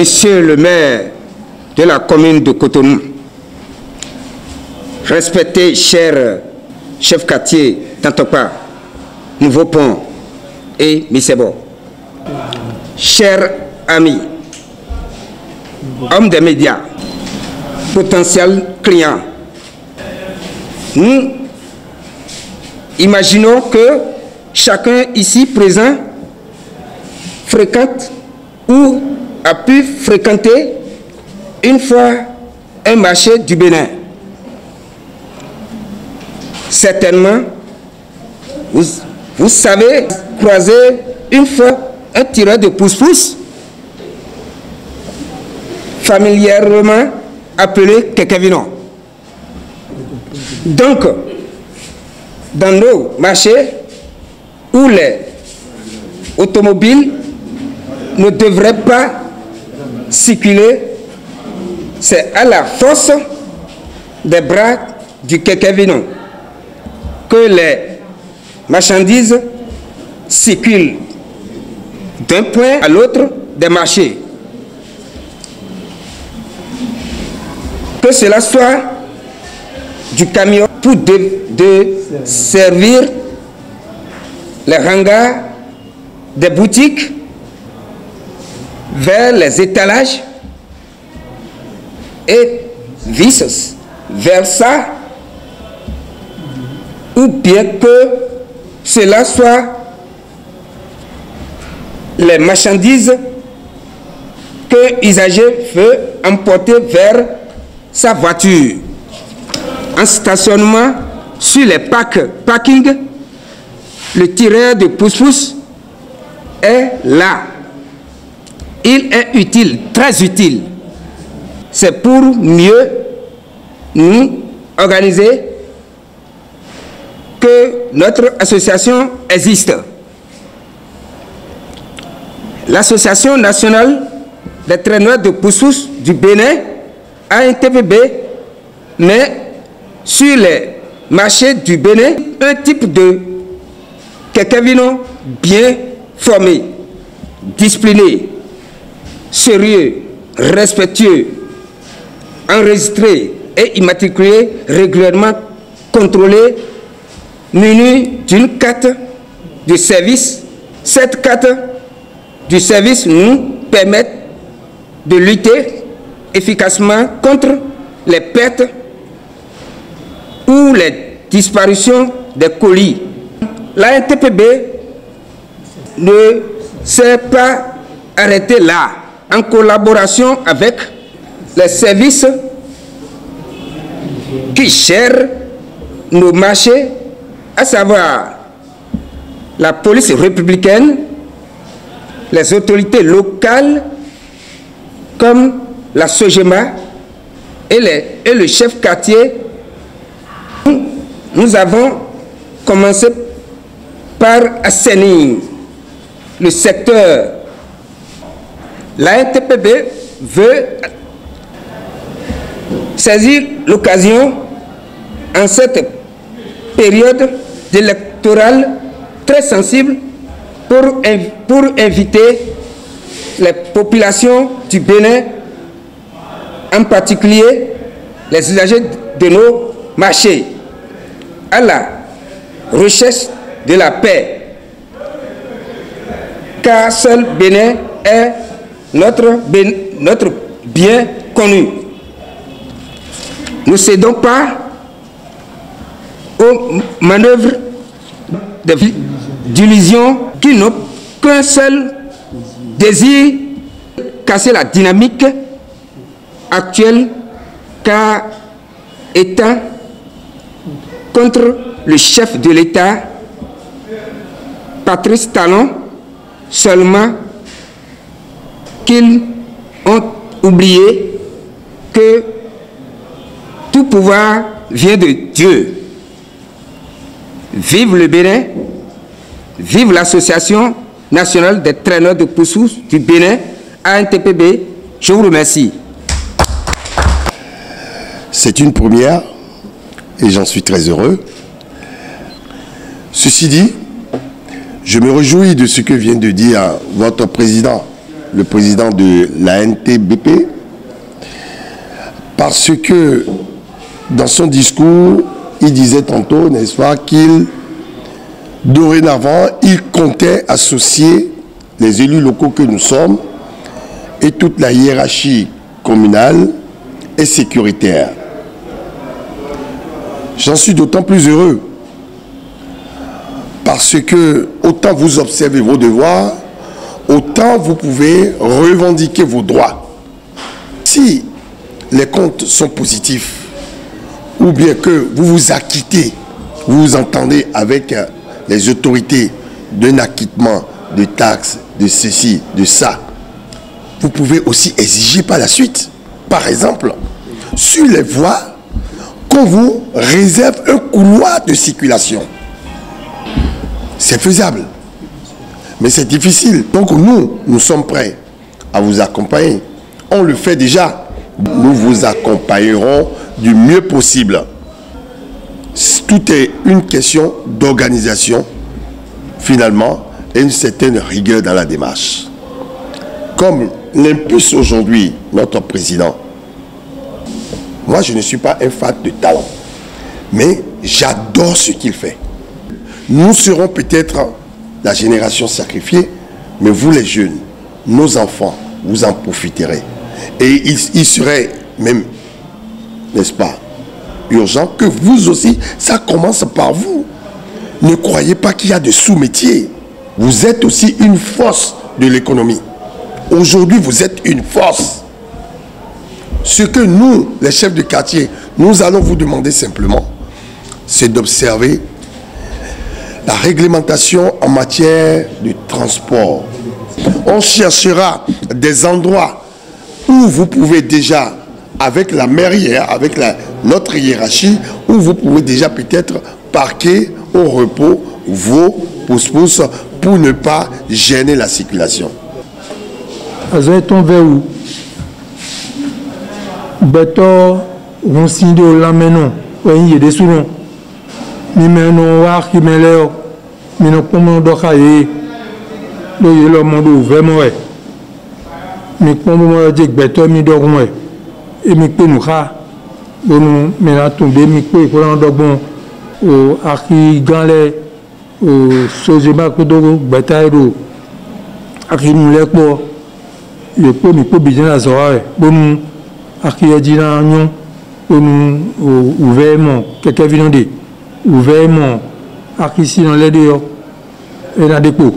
Monsieur le maire de la commune de Cotonou, respecté cher chef quartier Tantopa, Nouveau Pont et Missebo, chers amis, hommes des médias, potentiels clients, nous imaginons que chacun ici présent fréquente ou a pu fréquenter une fois un marché du Bénin. Certainement, vous, savez croiser une fois un tireur de pouce-pouce, familièrement appelé Kekevinon. Donc, dans nos marchés où les automobiles ne devraient pas circuler, c'est à la force des bras du Kekevinon que les marchandises circulent d'un point à l'autre des marchés. Que cela soit du camion pour de, servir les hangars des boutiques vers les étalages et vice versa, ou bien que cela soit les marchandises que l'usager veut emporter vers sa voiture. En stationnement sur les parcs, parking, le tireur de pouce-pouce est là il est utile, très utile. C'est pour mieux nous organiser que notre association existe. L'Association nationale des traîneurs de poussous du Bénin a un TPB, mais sur les marchés du Bénin, un type de vino bien formé, discipliné, sérieux, respectueux, enregistré et immatriculé régulièrement contrôlé, muni d'une carte de service. Cette carte du service nous permet de lutter efficacement contre les pertes ou les disparitions des colis. La NTPB ne s'est pas arrêtée là en collaboration avec les services qui gèrent nos marchés, à savoir la police républicaine, les autorités locales comme la SOGEMA et, et le chef quartier, nous avons commencé par assainir le secteur la NTPB veut saisir l'occasion en cette période électorale très sensible pour, pour inviter les populations du Bénin, en particulier les usagers de nos marchés, à la recherche de la paix. Car seul Bénin est notre, notre bien connu. Ne cédons pas aux manœuvres d'illusion qui n'ont qu'un seul désir, casser la dynamique actuelle car étant contre le chef de l'État, Patrice Talon, seulement ont oublié que tout pouvoir vient de Dieu. Vive le Bénin, vive l'Association nationale des traîneurs de poussous du Bénin, ANTPB. Je vous remercie. C'est une première et j'en suis très heureux. Ceci dit, je me réjouis de ce que vient de dire votre président le président de la NTBP, parce que dans son discours, il disait tantôt, n'est-ce pas, qu'il, dorénavant, il comptait associer les élus locaux que nous sommes et toute la hiérarchie communale et sécuritaire. J'en suis d'autant plus heureux parce que autant vous observez vos devoirs, autant vous pouvez revendiquer vos droits. Si les comptes sont positifs, ou bien que vous vous acquittez, vous vous entendez avec les autorités d'un acquittement de taxes, de ceci, de ça, vous pouvez aussi exiger par la suite. Par exemple, sur les voies, qu'on vous réserve un couloir de circulation. C'est faisable. Mais c'est difficile. Donc nous, nous sommes prêts à vous accompagner. On le fait déjà. Nous vous accompagnerons du mieux possible. Tout est une question d'organisation, finalement, et une certaine rigueur dans la démarche. Comme l'impulse aujourd'hui notre président, moi je ne suis pas un fan de talent, mais j'adore ce qu'il fait. Nous serons peut-être la génération sacrifiée, mais vous les jeunes, nos enfants, vous en profiterez. Et il, serait même, n'est-ce pas, urgent que vous aussi, ça commence par vous. Ne croyez pas qu'il y a de sous-métiers. Vous êtes aussi une force de l'économie. Aujourd'hui, vous êtes une force. Ce que nous, les chefs de quartier, nous allons vous demander simplement, c'est d'observer la réglementation en matière de transport. On cherchera des endroits où vous pouvez déjà, avec la mairie, avec la, notre hiérarchie, où vous pouvez déjà peut-être parquer au repos vos pousse-pousse pour ne pas gêner la circulation. mi mímẹ́nu wá kímẹ́lẹ́ ọ mínú kpọ́mọ́ dọ́ka yìí. Lóye lọ́mọ do vẹ́mọ́ ẹ̀. Mi kpọ́mọ́ dze gbẹ̀tọ́ mi dọ́gun ẹ̀. Emi kpe nuxa bonu mina tun de mi kpe kpọ́nà dọ́gbọ́n. O aki gã lẹ. O sozema kpọ́dọ́ gbẹ̀ta yi do aki nu lẹ kpọ́ le kpọ́ mi kpọ́ bìdínà zọ́wọ́ ẹ̀ bonu aki yẹ dzi na nyọ́ bonu o uvẹ́ mọ̀ kẹ́kẹ́ vi nọ de. ouvertement, ak isi nan lè deyo, e nan dekou.